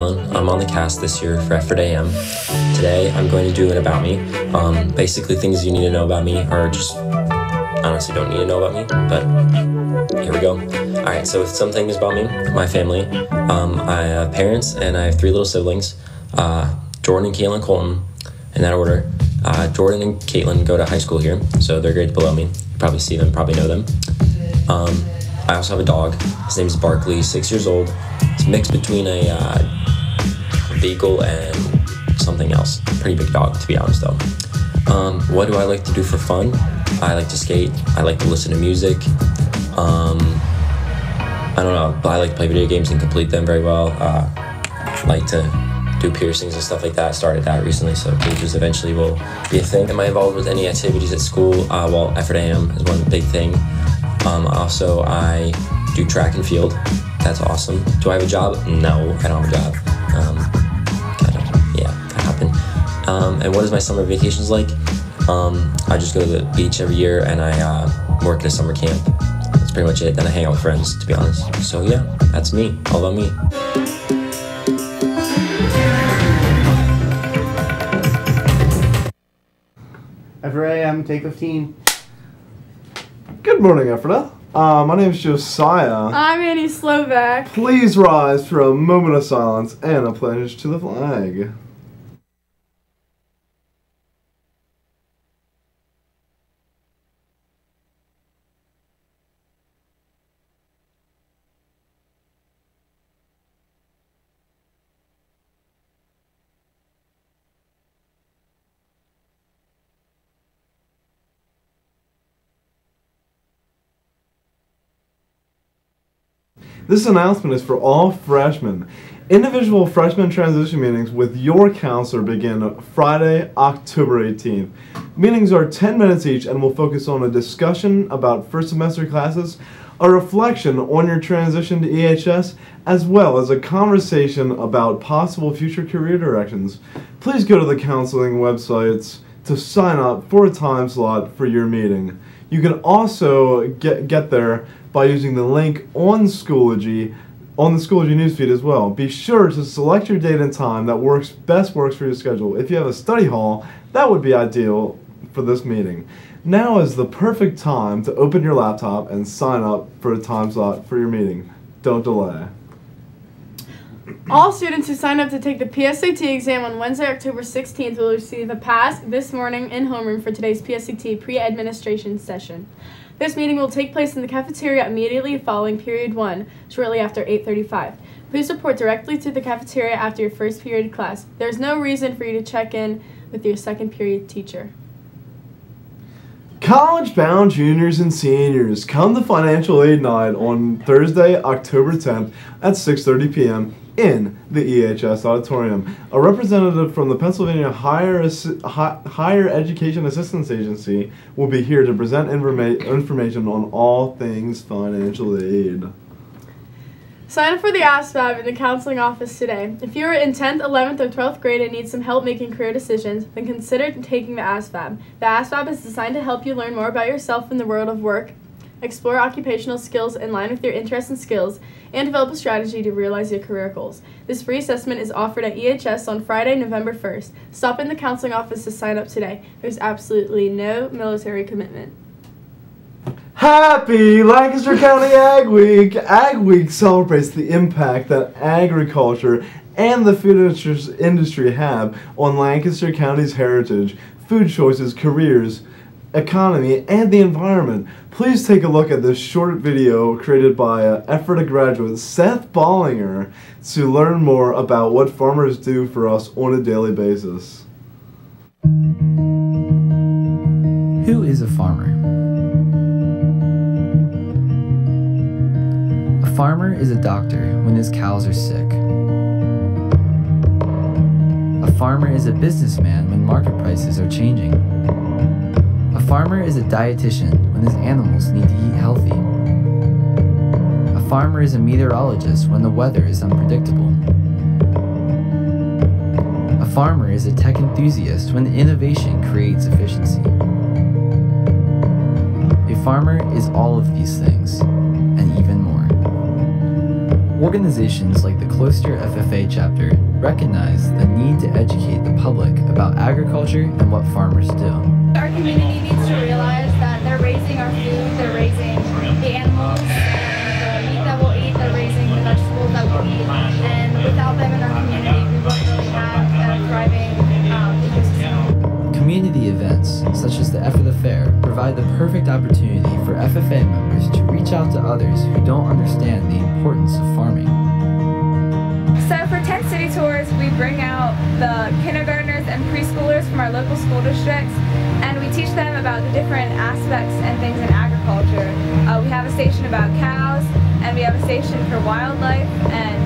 I'm on the cast this year for Ephrata AM. Today, I'm going to do an about me. Um, basically, things you need to know about me are just honestly don't need to know about me, but here we go. All right, so some things about me, my family. Um, I have parents and I have three little siblings, uh, Jordan and Caitlin Colton, in that order. Uh, Jordan and Caitlin go to high school here, so they're grades below me. You probably see them, probably know them. Um, I also have a dog. His name is Barkley, six years old. It's mixed between a uh, beagle and something else. Pretty big dog, to be honest, though. Um, what do I like to do for fun? I like to skate. I like to listen to music. Um, I don't know, but I like to play video games and complete them very well. Uh, like to do piercings and stuff like that. I started that recently, so cages eventually will be a thing. Am I involved with any activities at school? Uh, well, Ephrata AM is one big thing. Um, also, I do track and field. That's awesome. Do I have a job? No, I don't have a job. Um, and what is my summer vacations like? Um, I just go to the beach every year and I uh, work at a summer camp. That's pretty much it. Then I hang out with friends, to be honest. So yeah, that's me. All about me. Ephrata AM, take 15. Good morning, Ephrata. Uh, my name is Josiah. I'm Annie Slovak. Please rise for a moment of silence and a pledge to the flag. This announcement is for all freshmen. Individual freshman transition meetings with your counselor begin Friday, October 18th. Meetings are 10 minutes each and will focus on a discussion about first semester classes, a reflection on your transition to EHS, as well as a conversation about possible future career directions. Please go to the counseling websites to sign up for a time slot for your meeting. You can also get, get there by using the link on Schoology on the Schoology newsfeed as well. Be sure to select your date and time that works best works for your schedule. If you have a study hall, that would be ideal for this meeting. Now is the perfect time to open your laptop and sign up for a time slot for your meeting. Don't delay. All students who sign up to take the PSAT exam on Wednesday, October 16th will receive a pass this morning in homeroom for today's PSAT pre-administration session. This meeting will take place in the cafeteria immediately following period 1, shortly after 8.35. Please report directly to the cafeteria after your first period class. There is no reason for you to check in with your second period teacher. College bound juniors and seniors, come to Financial Aid Night on Thursday, October 10th at 6:30 p.m in the EHS auditorium. A representative from the Pennsylvania Higher, Hi- Higher Education Assistance Agency will be here to present informa- information on all things financial aid. Sign up for the ASVAB in the counseling office today. If you are in 10th, 11th, or 12th grade and need some help making career decisions, then consider taking the ASVAB. The ASVAB is designed to help you learn more about yourself in the world of work, explore occupational skills in line with your interests and skills, and develop a strategy to realize your career goals. This free assessment is offered at EHS on Friday, November 1st. Stop in the counseling office to sign up today. There's absolutely no military commitment. Happy Lancaster County Ag Week! Ag Week celebrates the impact that agriculture and the food industry have on Lancaster County's heritage, food choices, careers, economy, and the environment. Please take a look at this short video created by uh, Ephrata graduate Seth Bollinger to learn more about what farmers do for us on a daily basis. Who is a farmer? A farmer is a doctor when his cows are sick. A farmer is a businessman when market prices are changing. A farmer is a dietitian when his animals need to eat healthy. A farmer is a meteorologist when the weather is unpredictable. A farmer is a tech enthusiast when innovation creates efficiency. A farmer is all of these things, and even more. Organizations like the Cloister FFA chapter recognize the need to educate the public about agriculture and what farmers do. Our community opportunity for FFA members to reach out to others who don't understand the importance of farming. So for Tent City Tours, we bring out the kindergartners and preschoolers from our local school districts, and we teach them about the different aspects and things in agriculture. Uh, we have a station about cows, and we have a station for wildlife and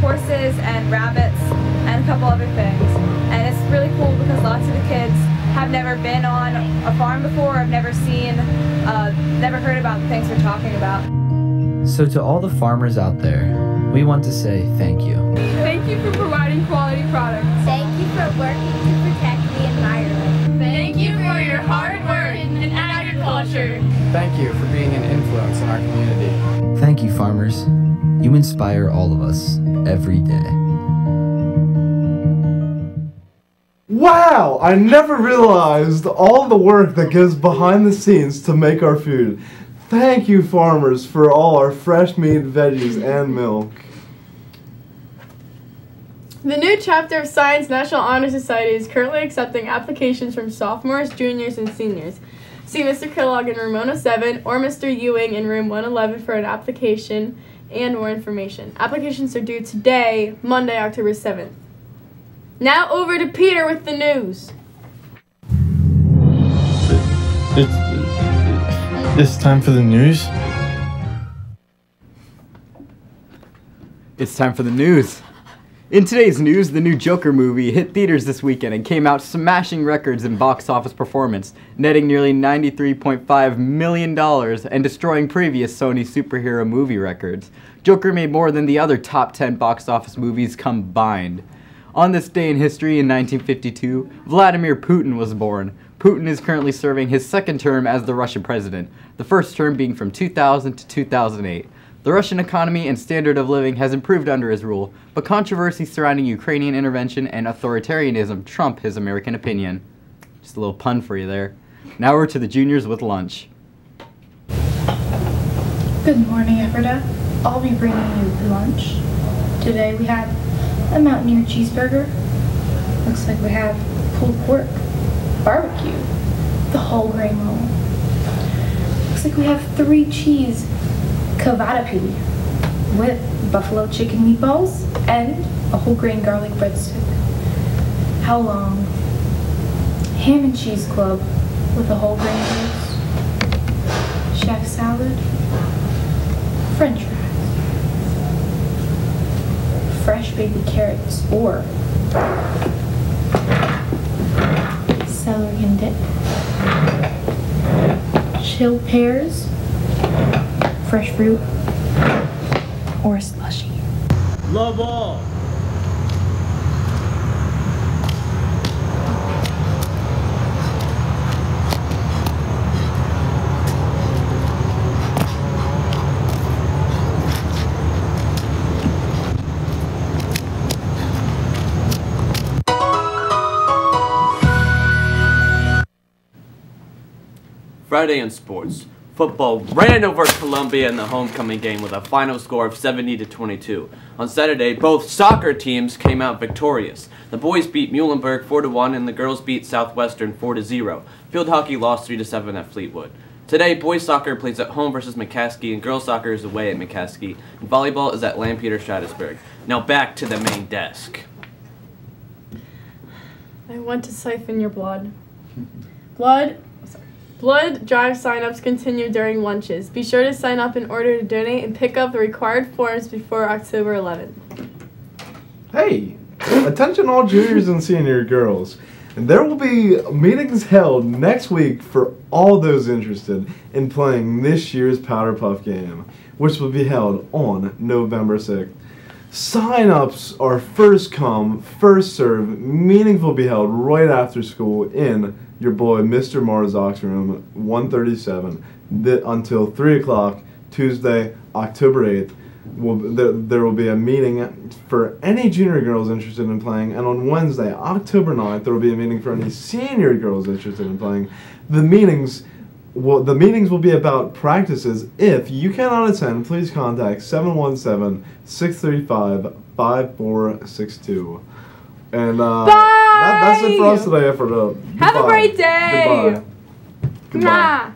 horses and rabbits and a couple other things. And it's really cool because lots of the kids have never been on a farm before, I've never seen, uh, never heard about the things we're talking about. So, to all the farmers out there, we want to say thank you. Thank you for providing quality products. Thank you for working to protect the environment. Thank you for your hard work in agriculture. Thank you for being an influence in our community. Thank you, farmers. You inspire all of us every day. Wow! I never realized all the work that goes behind the scenes to make our food. Thank you, farmers, for all our fresh meat, veggies, and milk. The new chapter of Science National Honor Society is currently accepting applications from sophomores, juniors, and seniors. See Mr. Kellogg in room 107 or Mr. Ewing in room 111 for an application and more information. Applications are due today, Monday, October 7th. Now over to Peter with the news. It's, it's time for the news. It's time for the news. In today's news, the new Joker movie hit theaters this weekend and came out smashing records in box office performance, netting nearly $93.5 million and destroying previous Sony superhero movie records. Joker made more than the other top 10 box office movies combined. On this day in history in 1952, Vladimir Putin was born. Putin is currently serving his second term as the Russian president, the first term being from 2000 to 2008. The Russian economy and standard of living has improved under his rule, but controversy surrounding Ukrainian intervention and authoritarianism trump his American opinion. Just a little pun for you there. Now we're to the juniors with lunch. Good morning, Ephrata. I'll be bringing you lunch. Today we have a Mountaineer cheeseburger. Looks like we have pulled pork, barbecue, the whole grain roll. Looks like we have three cheese cavatappi with buffalo chicken meatballs and a whole grain garlic breadstick. How long? Ham and cheese club with a whole grain roast, chef salad, french fries, fresh baby carrots or celery and dip, chilled pears, fresh fruit, or slushy. Love all. Friday in sports. Football ran over Columbia in the homecoming game with a final score of 70 to 22. On Saturday, both soccer teams came out victorious. The boys beat Muhlenberg 4 to 1 and the girls beat Southwestern 4 to 0. Field hockey lost 3 to 7 at Fleetwood. Today, boys soccer plays at home versus McCaskey and girls soccer is away at McCaskey. And volleyball is at Lampeter Strasburg. Now back to the main desk. I want to siphon your blood. Blood. Blood drive signups continue during lunches. Be sure to sign up in order to donate and pick up the required forms before October 11th. Hey, attention all juniors and senior girls. And there will be meetings held next week for all those interested in playing this year's Powder Puff game, which will be held on November 6th. Sign-ups are first come, first serve, meetings will be held right after school in your boy Mr. Marzok's room, 137, th- until 3 o'clock, Tuesday, October 8th. will there, there will be a meeting for any junior girls interested in playing, and on Wednesday, October 9th, there will be a meeting for any senior girls interested in playing. The meetings. Well, the meetings will be about practices. If you cannot attend, please contact 717 635 5462. And uh, that, that's it for us today, Ephrata. Have a great day. Goodbye. Goodbye. Mwah.